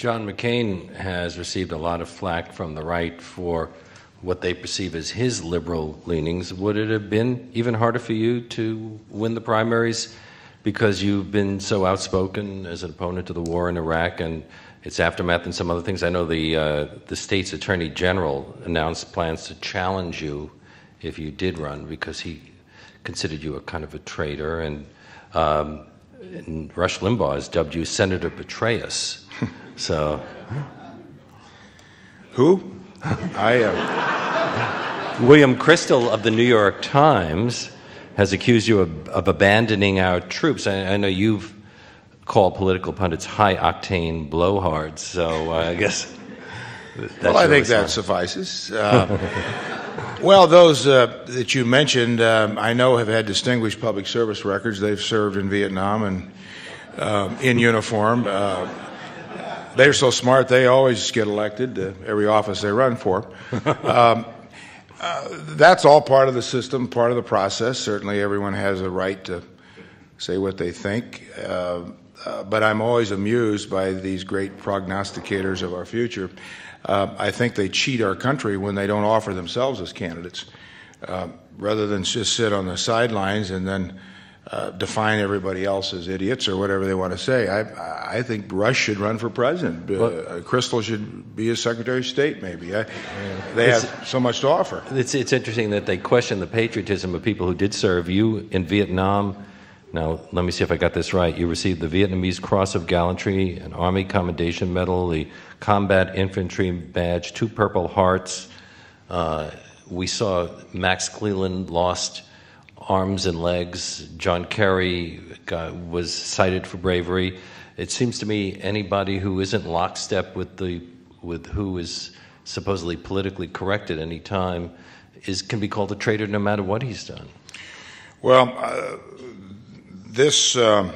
John McCain has received a lot of flack from the right for what they perceive as his liberal leanings. Would it have been even harder for you to win the primaries because you've been so outspoken as an opponent to the war in Iraq and its aftermath and some other things? I know the uh, the state's attorney general announced plans to challenge you if you did run because he considered you a kind of a traitor and. Um, and Rush Limbaugh has dubbed you Senator Betrayus. So, who? I. Uh... William Kristol of the New York Times has accused you of, of abandoning our troops. I, I, know you've called political pundits high octane blowhards, so uh, I guess. well, I think response. that suffices. Uh, well, those uh, that you mentioned, um, I know have had distinguished public service records. They've served in Vietnam and um, in uniform. They're so smart, they always get elected to every office they run for. um, uh, that's all part of the system, part of the process. Certainly, everyone has a right to say what they think. Uh, uh, but I'm always amused by these great prognosticators of our future. Uh, I think they cheat our country when they don't offer themselves as candidates, uh, rather than just sit on the sidelines and then uh, define everybody else as idiots or whatever they want to say. I, I think Rush should run for president. Uh, Kristol should be a Secretary of State, maybe. I, they have so much to offer. It's, it's interesting that they question the patriotism of people who did serve. You in Vietnam, now let me see if I got this right. You received the Vietnamese Cross of Gallantry, an Army Commendation Medal, the Combat Infantry Badge, two Purple Hearts. Uh, we saw Max Cleland lost arms and legs. John Kerry got, was cited for bravery. It seems to me anybody who isn't lockstep with the with who is supposedly politically correct at any time is can be called a traitor no matter what he's done. Well, uh, this um,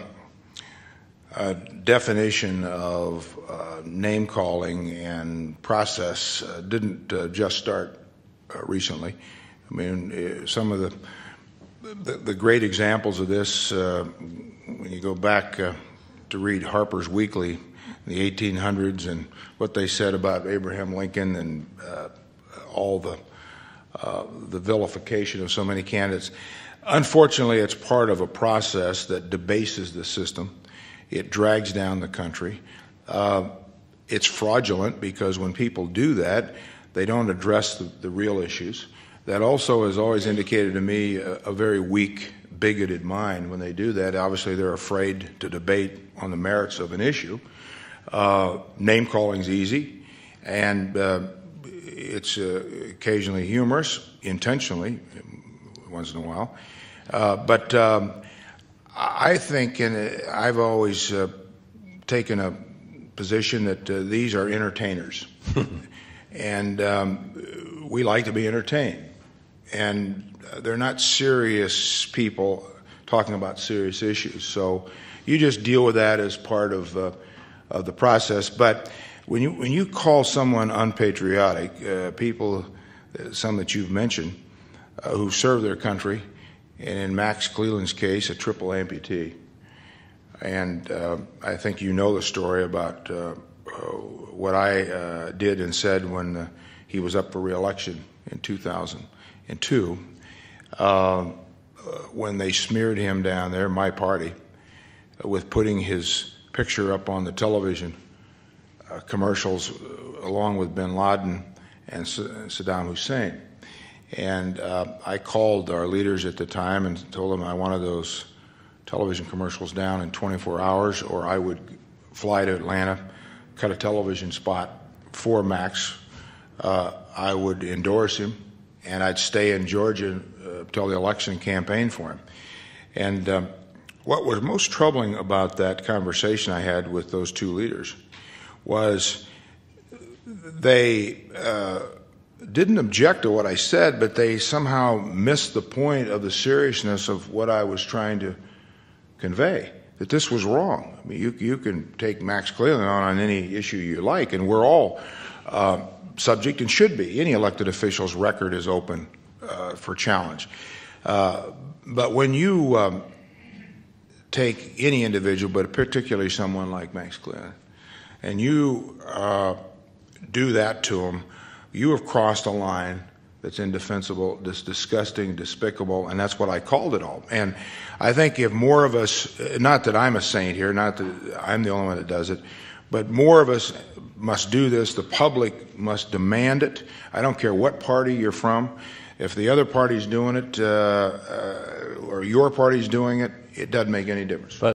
uh, definition of uh, name calling and process uh, didn't uh, just start uh, recently. I mean, some of the the, the great examples of this, uh, when you go back uh, to read Harper's Weekly in the 1800s and what they said about Abraham Lincoln and uh, all the uh, the vilification of so many candidates. Unfortunately, it's part of a process that debases the system. It drags down the country. Uh, it's fraudulent because when people do that, they don't address the, the real issues. That also has always indicated to me a, a very weak, bigoted mind when they do that. Obviously, they're afraid to debate on the merits of an issue. Uh, name calling is easy, and uh, it's uh, occasionally humorous, intentionally, once in a while. Uh, but um, I think, and I've always uh, taken a position that uh, these are entertainers, and um, we like to be entertained and they're not serious people talking about serious issues. So you just deal with that as part of, uh, of the process. But when you, when you call someone unpatriotic, uh, people, some that you've mentioned, uh, who serve their country, and in Max Cleland's case, a triple amputee. And uh, I think you know the story about uh, uh, what I did and said when he was up for reelection in 2000 and two, uh, when they smeared him down there, my party, with putting his picture up on the television uh, commercials uh, along with bin Laden and Saddam Hussein. And uh, I called our leaders at the time and told them I wanted those television commercials down in 24 hours, or I would fly to Atlanta, cut a television spot for Max. Uh, I would endorse him and I'd stay in Georgia uh, till the election campaign for him. And um, what was most troubling about that conversation I had with those two leaders was they uh, didn't object to what I said, but they somehow missed the point of the seriousness of what I was trying to convey. That this was wrong. I mean, you, you can take Max Cleland on on any issue you like, and we're all uh, subject and should be. Any elected official's record is open uh, for challenge. Uh, but when you um, take any individual, but particularly someone like Max Cleland, and you uh, do that to them, you have crossed a line that's indefensible, that's disgusting, despicable, and that's what I called it all. And I think if more of us, not that I'm a saint here, not that I'm the only one that does it, but more of us must do this. The public must demand it. I don't care what party you're from. If the other party's doing it, uh, uh, or your party's doing it, it doesn't make any difference. But